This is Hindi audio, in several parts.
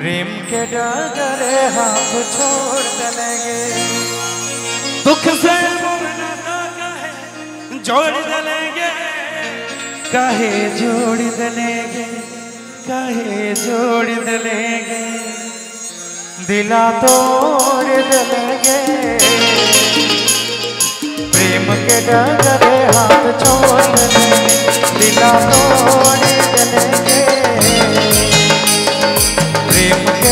प्रेम के डगरे हाथ छोड़ देंगे। दुख से जोड़ देंगे। कहे जोड़ देंगे कहे जोड़ देंगे। दिला तोड़ देंगे। प्रेम के डगरे हाथ छोड़ देंगे। दिला तोड़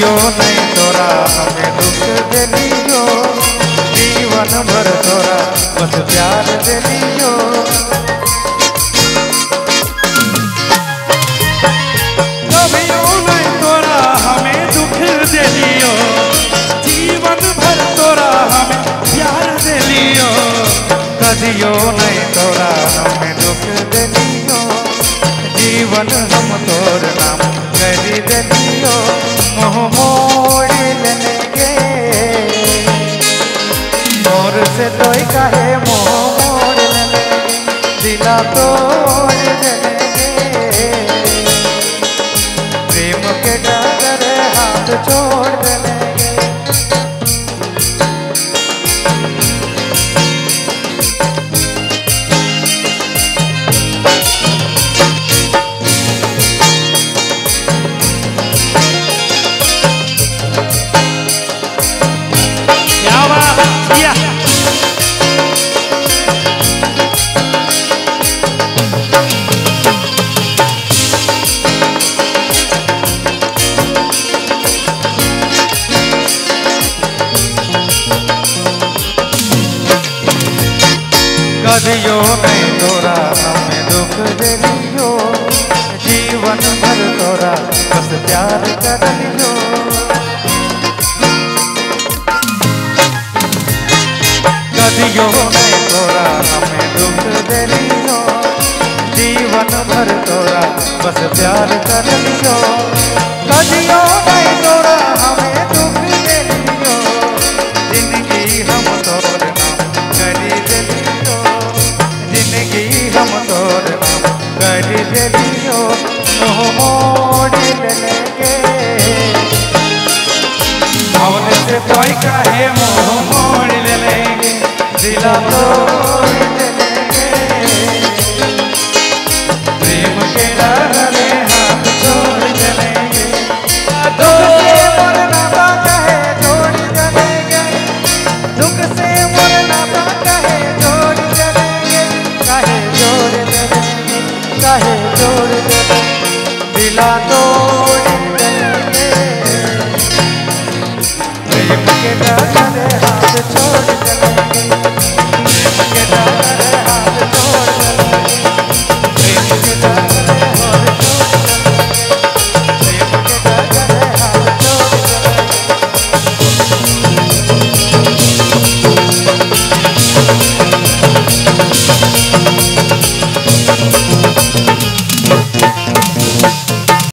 कदियो नहीं तोरा, हमें दुख बस दे लियो जीवन भर तोरा, हमें प्यार दे लियो कदियो नहीं तोरा, हमें दुख दिलियो जीवन हम तोर नाम कर दिलियो मोह मोर से तो कहे मोह मोड़ दिला तोड़ कदियो नहीं तोरा हमें दुख दिलियो जीवन भर तोरा बस प्यार कर लियो कदियो नहीं तोरा हमें दुख दिलियो जीवन भर तोरा बस प्यार कर कहे मोह मोड़ लेंगे दिला तोड़ da da da